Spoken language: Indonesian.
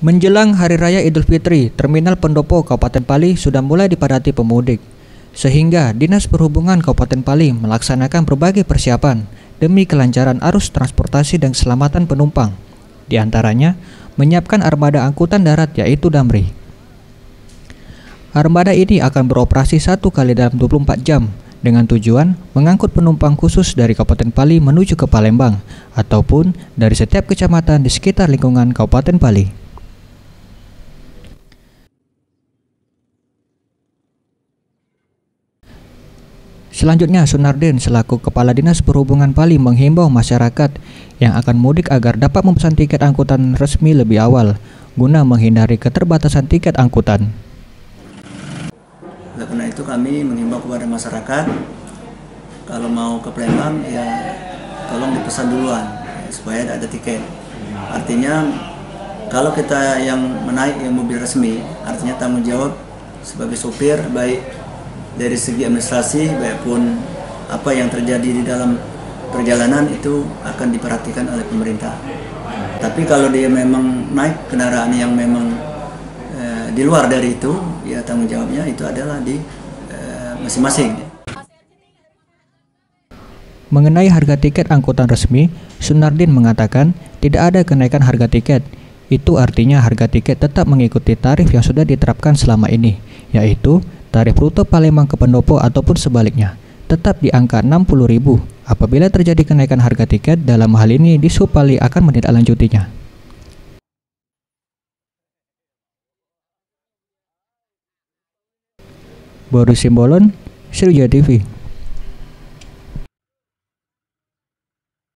Menjelang Hari Raya Idul Fitri, Terminal Pendopo Kabupaten Pali sudah mulai dipadati pemudik. Sehingga Dinas Perhubungan Kabupaten Pali melaksanakan berbagai persiapan demi kelancaran arus transportasi dan keselamatan penumpang. Di antaranya, menyiapkan armada angkutan darat yaitu Damri. Armada ini akan beroperasi satu kali dalam 24 jam dengan tujuan mengangkut penumpang khusus dari Kabupaten Pali menuju ke Palembang ataupun dari setiap kecamatan di sekitar lingkungan Kabupaten Pali. Selanjutnya, Sunardin selaku Kepala Dinas Perhubungan Pali menghimbau masyarakat yang akan mudik agar dapat memesan tiket angkutan resmi lebih awal guna menghindari keterbatasan tiket angkutan. Oleh karena itu kami menghimbau kepada masyarakat kalau mau ke Palembang ya tolong dipesan duluan ya, supaya ada tiket. Artinya kalau kita yang menaik yang mobil resmi, artinya tanggung jawab sebagai sopir baik dari segi administrasi maupun apa yang terjadi di dalam perjalanan itu akan diperhatikan oleh pemerintah. Tapi kalau dia memang naik kendaraan yang memang e, di luar dari itu, ya tanggung jawabnya itu adalah di eh, masing-masing. E, Mengenai harga tiket angkutan resmi, Sunardin mengatakan tidak ada kenaikan harga tiket. Itu artinya harga tiket tetap mengikuti tarif yang sudah diterapkan selama ini, yaitu tarif rute Palembang ke Pendopo ataupun sebaliknya tetap di angka 60.000. Apabila terjadi kenaikan harga tiket, dalam hal ini di Supali akan menindaklanjutinya. Boris Simbolon, Sriwijaya TV